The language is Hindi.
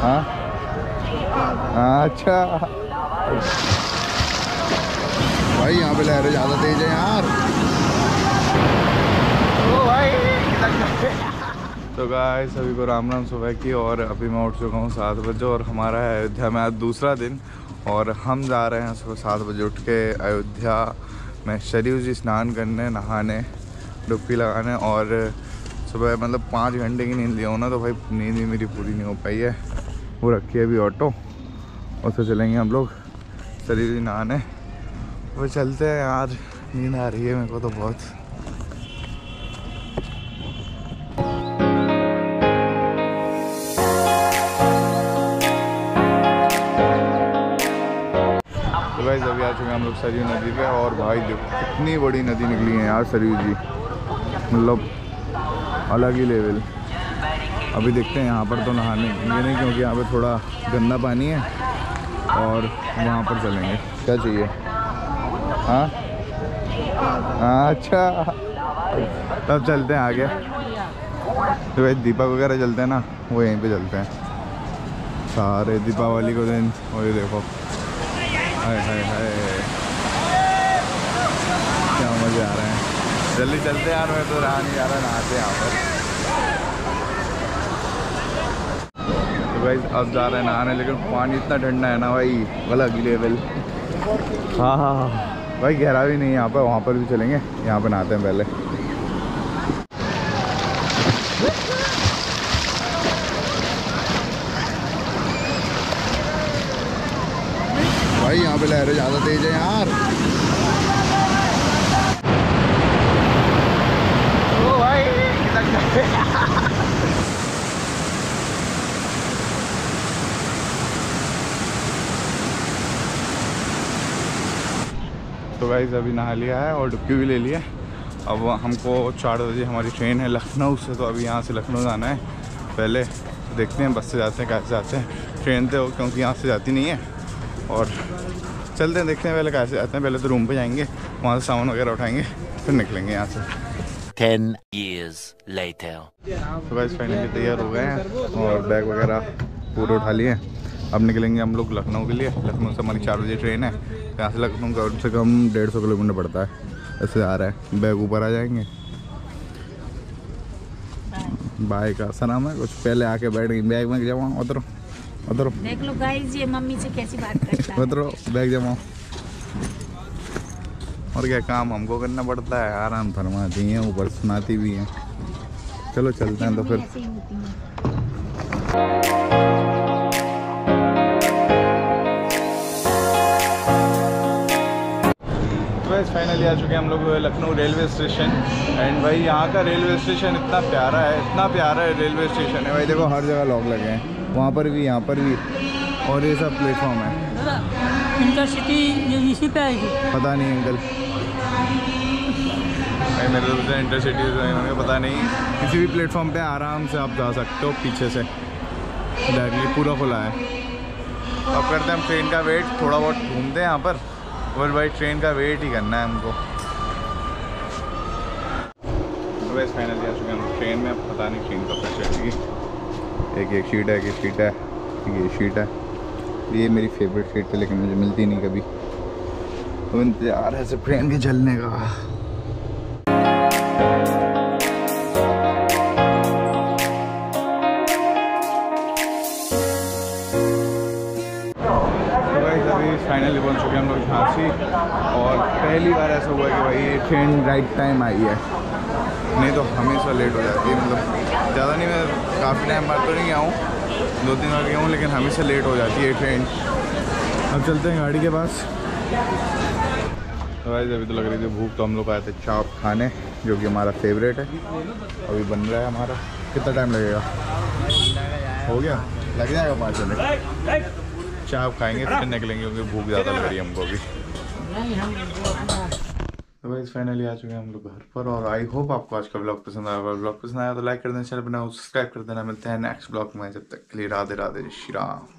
हाँ? हाँ, अच्छा। भाई यहाँ पे लहरें ज़्यादा तेज है यार। तो गाय सभी को राम राम सुबह की और अभी मैं उठ चुका हूँ सात बजे और हमारा है अयोध्या में आज दूसरा दिन। और हम जा रहे हैं सुबह सात बजे उठ के अयोध्या में शरीफ जी स्नान करने नहाने डुबकी लगाने और सुबह मतलब पाँच घंटे की नींद लिया हूँ ना तो भाई नींद भी मेरी पूरी नहीं हो पाई है। वो रखी है अभी ऑटो उससे चलेंगे हम लोग। शरीफ जी नहाने। वो चलते हैं यार। नींद आ रही है मेरे को तो बहुत। तो अभी आ चुके हैं हम लोग सरयू नदी पे और भाई देखो, कितनी बड़ी नदी निकली है यार सरयू जी। मतलब अलग ही लेवल अभी देखते हैं, यहाँ पर तो नहाने ये नहीं, क्योंकि यहाँ पे थोड़ा गंदा पानी है और वहाँ पर चलेंगे। क्या चाहिए? हाँ? हाँ अच्छा। तब चलते हैं आगे। तो भाई दीपक वगैरह चलते हैं ना, वो यहीं पे चलते हैं। सारे दीपावली को दिन वही देखो। हाय हाय हाय। क्या मज़े आ रहे हैं। जल्दी चलते यार, मैं तो रहा नहीं जा रहा, नहाते यहाँ पर। तो भाई अब जा रहे हैं नहाने लेकिन पानी इतना ठंडा है ना भाई अलग ही लेवल हाँ हाँ हाँ। भाई गहरा भी नहीं यहाँ पर वहाँ पर भी चलेंगे यहाँ पर नहाते हैं पहले। भाई यहाँ पे लहरें ज़्यादा तेज है यार। तो भाई अभी नहा लिया है और डुबकी भी ले लिया अब हमको चार बजे हमारी ट्रेन है लखनऊ से तो अभी यहाँ से लखनऊ जाना है। पहले देखते हैं बस से जाते हैं कैसे जाते हैं। ट्रेन तो क्योंकि यहाँ से जाती नहीं है। और चलते हैं देखते हैं पहले कैसे जाते हैं। पहले तो रूम पे जाएँगे वहाँ से सामान वगैरह उठाएँगे फिर निकलेंगे यहाँ से। Ten years later. तो फाइनली तैयार हो गए हैं और बैग वगैरह पूरे उठा लिए अब निकलेंगे हम लोग लखनऊ के लिए। लखनऊ से हमारी चार बजे ट्रेन है। यहाँ से लखनऊ कम से कम डेढ़ सौ किलोमीटर पड़ता है। ऐसे आ रहा है। बैग ऊपर आ जाएँगे। बाय का सलाम है। कुछ पहले आके बैठ गई। बैग में जमा उतरो। उतरो। देख लो गाइस ये मम्मी से कैसी बात करता है। उतरो। बैग जमाओ और क्या काम हमको करना पड़ता है? आराम फरमाती हैं ऊपर सुनाती भी हैं। चलो चलते हैं तो फिर। फाइनली आ चुके हैं हम लोग लखनऊ रेलवे स्टेशन। एंड भाई यहाँ का रेलवे स्टेशन इतना प्यारा है इतना प्यारा है रेलवे स्टेशन। है भाई देखो हर जगह लॉक लगे हैं। वहाँ पर भी यहाँ पर भी। और ये सब प्लेटफॉर्म है। इंटरसिटी ये इसी पे आएगी? पता नहीं अंकल भाई मेरे से इंटरसिटी मुझे पता नहीं। किसी भी प्लेटफॉर्म पे आराम से आप जा सकते हो पीछे से। डायरेक्टली पूरा खुला है। अब करते हैं हम ट्रेन का वेट थोड़ा बहुत घूमते हैं यहाँ पर। और भाई ट्रेन का वेट ही करना है हमको। फाइनली आ चुके हैं ट्रेन में पता नहीं ट्रेन कब तक चलेगी। एक एक शीट है, एक शीट है, ये शीट है। ये मेरी फेवरेट सीट है लेकिन मुझे मिलती नहीं कभी। तो इंतज़ार है सिर्फ़ ट्रेन के चलने का। अभी फाइनली पहुँच चुके हम लोग झांसी। और पहली बार ऐसा हुआ कि भाई ये ट्रेन राइट टाइम आई है। नहीं तो हमेशा लेट हो जाती है मतलब ज़्यादा नहीं, मैं काफ़ी टाइम बाद तो नहीं हूँ दो तीन बार गया हूँ, लेकिन हमेशा लेट हो जाती है ट्रेन अब चलते हैं गाड़ी के पास। तो भाई अभी तो लग रही थी भूख तो हम लोग आए थे चाप खाने, जो कि हमारा फेवरेट है। अभी बन रहा है हमारा। कितना टाइम लगेगा? हो गया? लग जाएगा पाँच मिनट। चाप खाएँगे फिर निकलेंगे क्योंकि भूख ज़्यादा लग रही है हमको भी तो भाई फाइनली आ चुके हैं हम लोग घर पर और आई होप आपको आज का ब्लॉग पसंद आया ब्लॉग पसंद आया तो लाइक कर देना चैनल बनाओ सब्सक्राइब कर देना। मिलते हैं नेक्स्ट ब्लॉग में जब तक के लिए राधे राधे श्री राम।